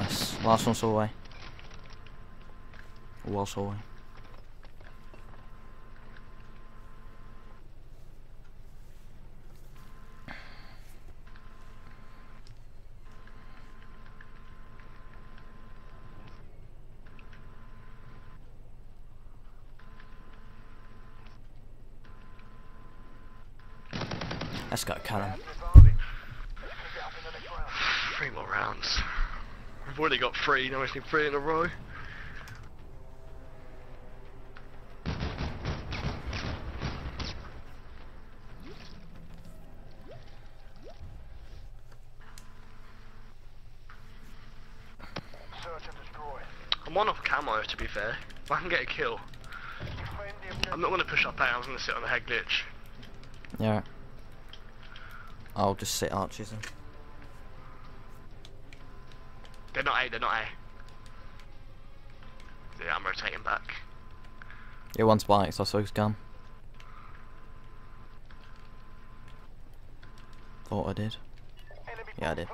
Nice. Last one's away. Was away. Let's go, Callum. Three more rounds. We've already got three, now we just need three in a row. I'm one off camo to be fair. If I can get a kill. I'm not gonna push up I'm gonna sit on the head glitch. Yeah. I'll just sit arches and They're not A, they're not A. Yeah, I'm rotating back. Yeah, one spikes, I saw his gun. Thought I did. Yeah, I did.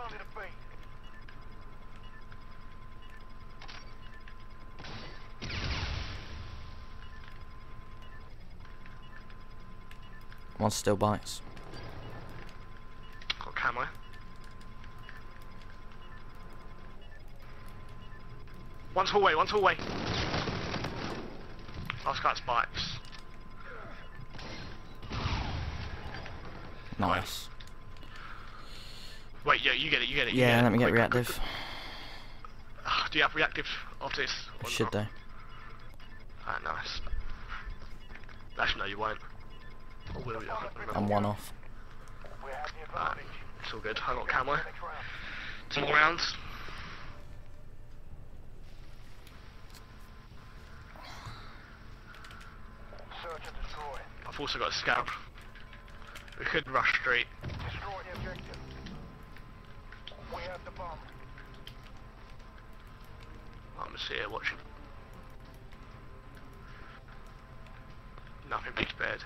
One still bites. Got camo. One's hallway, one's hallway. Last guy's spikes. Nice. Wait, yeah, you get it, you get it. you Yeah, get let it. me get Quick, quick, quick, reactive. quick. Ah, Do you have reactive after this? or Should not? do. Ah, nice. Actually, no, you won't. Or will you? I can't remember. I'm one off. Alright, it's all good. I got camo. Two more rounds. I've also got a scab. We could rush straight. Destroy the objective. We have the bomb. I'm just here watching. Nothing beats bed.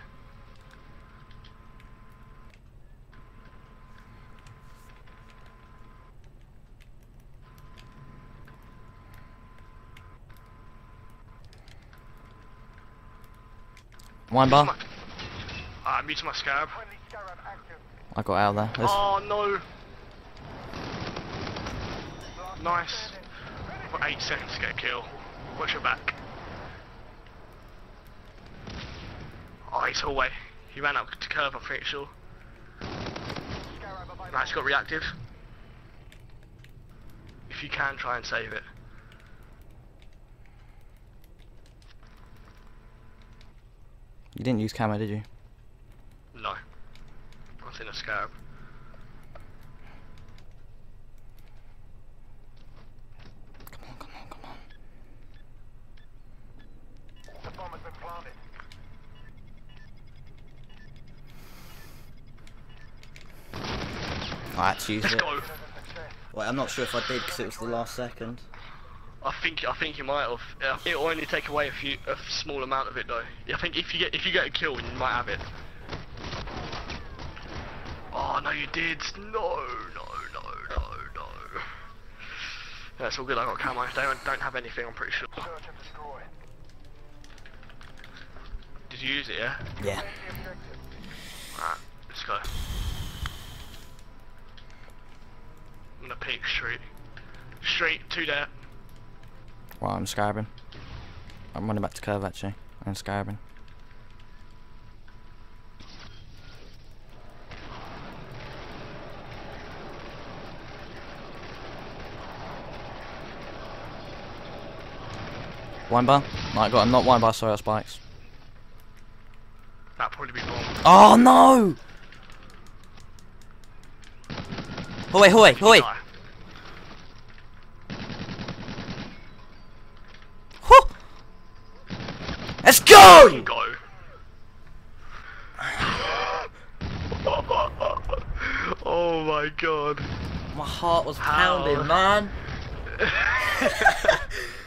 One bar. My, ah, my scab. I got out of there. There's- Oh no! Nice. Got eight seconds to get a kill. Watch your back. Oh, he's hallway. He ran up to curve, I'm pretty sure. Right, he's got reactive. If you can, try and save it. You didn't use camo, did you? No. I was in a scab. Come on, come on, come on. I had to use Let's it. go. Wait, I'm not sure if I did because it was the last second. I think I think you might have. It'll only take away a few a small amount of it though. I think if you get if you get a kill, you might have it. Oh no, you did. No, no, no, no, no. That's all good. I got camo. They don't, don't have anything. I'm pretty sure. Did you use it? Yeah. Yeah. Alright, let's go. I'm gonna peek straight. Straight to there. Right, I'm scarabing. I'm running back to curve actually. I'm scarabing. Wine bar? No, I got him. Not wine bar, sorry, that's spikes. That'd probably be bomb. Oh no! Hoi, hoi, hoi! Let's go! Go. oh my god. My heart was How? pounding, man.